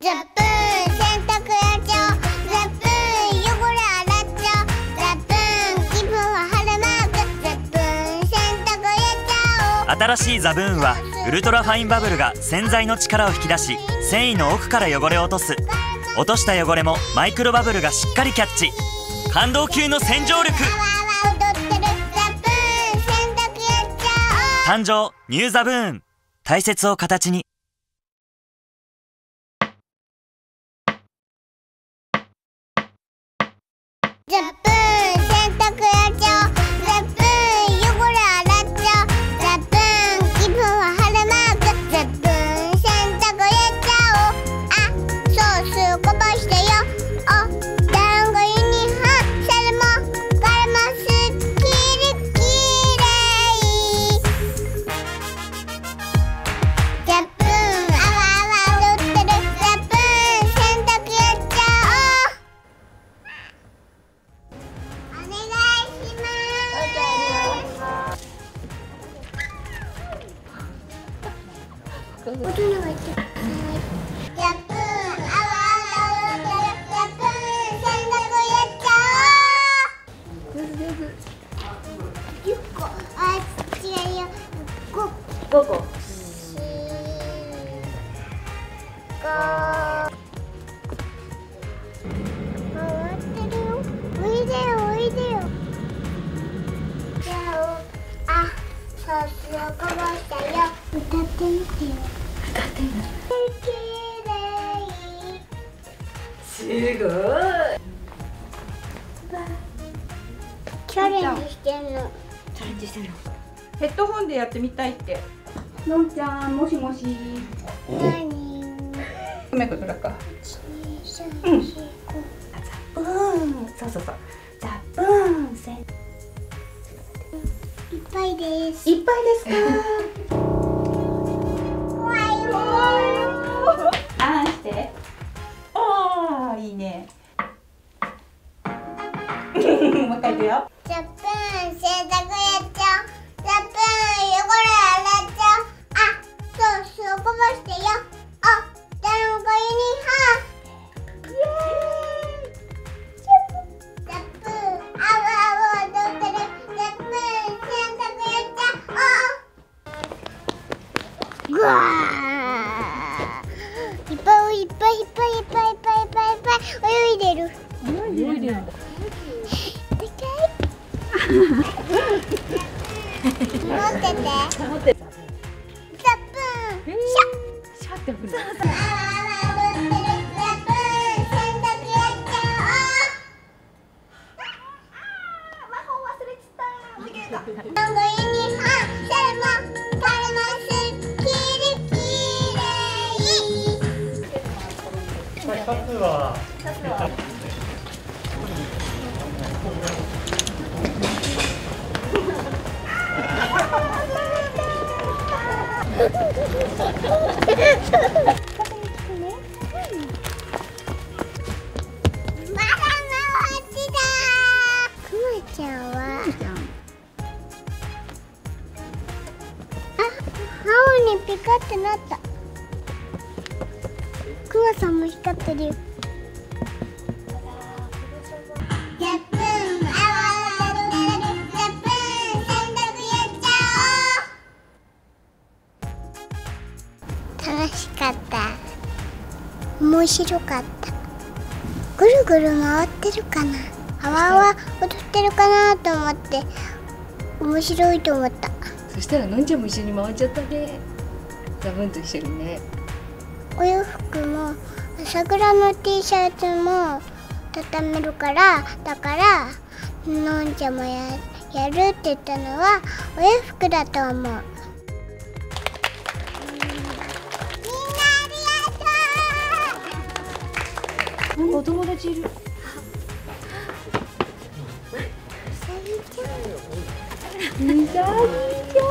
ザップン洗濯やっちゃおう。ザップン汚れ洗っちゃおう。ザップン気分は晴れマーク。ザップン洗濯やっちゃおう。新しいザブーンはウルトラファインバブルが洗剤の力を引き出し繊維の奥から汚れを落とす。落とした汚れもマイクロバブルがしっかりキャッチ。感動級の洗浄力。誕生ニューザブーン。大切を形に大人が言ってる。やっぷん、あわあわ踊ってる。やっぷん、洗濯やっちゃおう。十個、すごい。チャレンジしてんのチャレンジしてる。ヘッドホンでやってみたいって。のんちゃんもしもし。何うめくどらかうん。ザブーンそうそうそう。ザブーンせいっいっぱいです。ぱいですか？一回言ってよザップン洗濯やっちゃおうザップン汚れ洗っちゃうあソー。スをこぼしてよあ団子ユニフォー。イエー。イぐわいっぱいいっぱいいっぱいいっぱいいっぱいいっぱい泳いでる泳いでるってて。持ってザップン。シャって振るャ。あわちだ。くまちゃんは。あ、青にピカってなった。くまさんも光ってるよ。かった。面白かった。ぐるぐる回ってるかな。あわあわ踊ってるかなと思って。面白いと思った。そしたらのんちゃんも一緒に回っちゃったねザブーンと一緒にねお洋服も桜の T シャツも畳めるからだからのんちゃんもややるって言ったのはお洋服だと思うお友達いる。みさぎちゃん